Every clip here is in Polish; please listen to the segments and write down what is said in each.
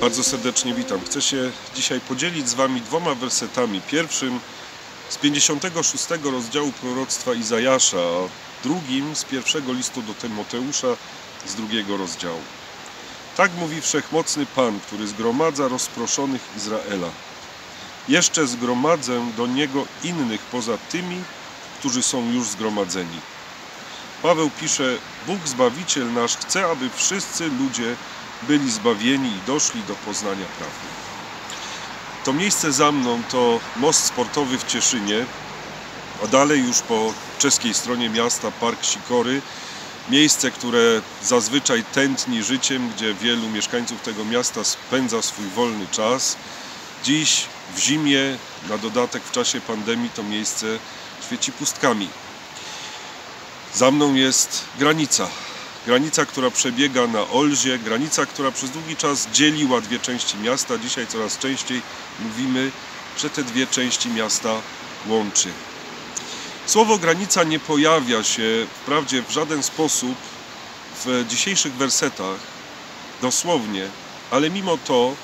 Bardzo serdecznie witam. Chcę się dzisiaj podzielić z Wami dwoma wersetami. Pierwszym z 56 rozdziału proroctwa Izajasza, a drugim z pierwszego listu do Tymoteusza z drugiego rozdziału. Tak mówi wszechmocny Pan, który zgromadza rozproszonych Izraela. Jeszcze zgromadzę do Niego innych poza tymi, którzy są już zgromadzeni. Paweł pisze, Bóg Zbawiciel nasz chce, aby wszyscy ludzie byli zbawieni i doszli do poznania prawdy. To miejsce za mną to most sportowy w Cieszynie, a dalej już po czeskiej stronie miasta Park Sikory. Miejsce, które zazwyczaj tętni życiem, gdzie wielu mieszkańców tego miasta spędza swój wolny czas. Dziś w zimie, na dodatek w czasie pandemii, to miejsce świeci pustkami. Za mną jest granica. Granica, która przebiega na Olzie, granica, która przez długi czas dzieliła dwie części miasta. Dzisiaj coraz częściej mówimy, że te dwie części miasta łączy. Słowo granica nie pojawia się wprawdzie w żaden sposób w dzisiejszych wersetach, dosłownie, ale mimo to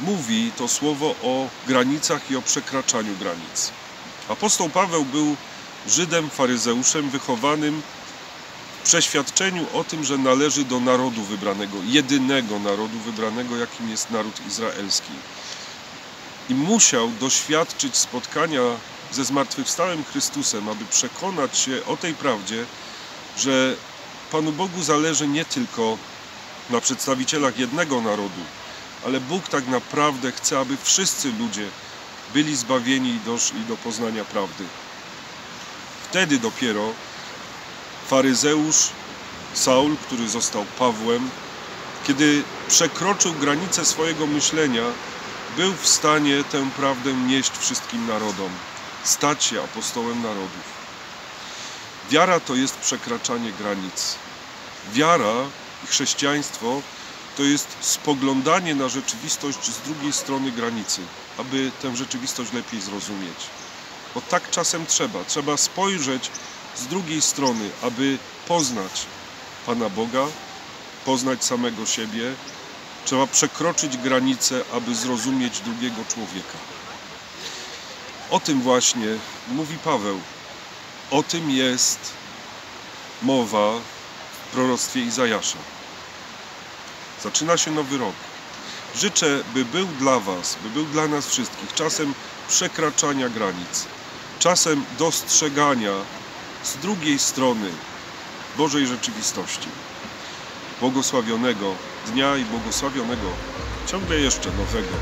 mówi to słowo o granicach i o przekraczaniu granic. Apostoł Paweł był Żydem, faryzeuszem, wychowanym przeświadczeniu o tym, że należy do narodu wybranego, jedynego narodu wybranego, jakim jest naród izraelski. I musiał doświadczyć spotkania ze zmartwychwstałym Chrystusem, aby przekonać się o tej prawdzie, że Panu Bogu zależy nie tylko na przedstawicielach jednego narodu, ale Bóg tak naprawdę chce, aby wszyscy ludzie byli zbawieni i doszli do poznania prawdy. Wtedy dopiero faryzeusz Saul, który został Pawłem, kiedy przekroczył granice swojego myślenia, był w stanie tę prawdę nieść wszystkim narodom, stać się apostołem narodów. Wiara to jest przekraczanie granic. Wiara i chrześcijaństwo to jest spoglądanie na rzeczywistość z drugiej strony granicy, aby tę rzeczywistość lepiej zrozumieć. Bo tak czasem trzeba. Trzeba spojrzeć z drugiej strony, aby poznać Pana Boga, poznać samego siebie. Trzeba przekroczyć granice, aby zrozumieć drugiego człowieka. O tym właśnie mówi Paweł. O tym jest mowa w proroctwie Izajasza. Zaczyna się nowy rok. Życzę, by był dla Was, by był dla nas wszystkich czasem przekraczania granic, czasem dostrzegania z drugiej strony Bożej rzeczywistości. Błogosławionego dnia i błogosławionego ciągle jeszcze nowego